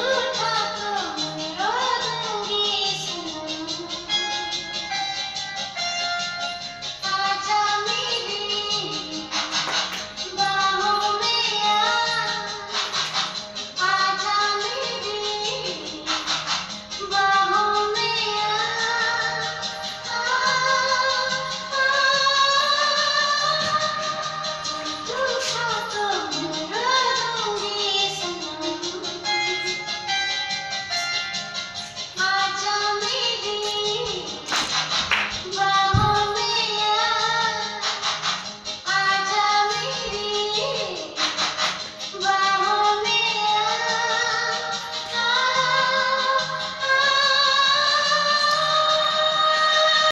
Oh!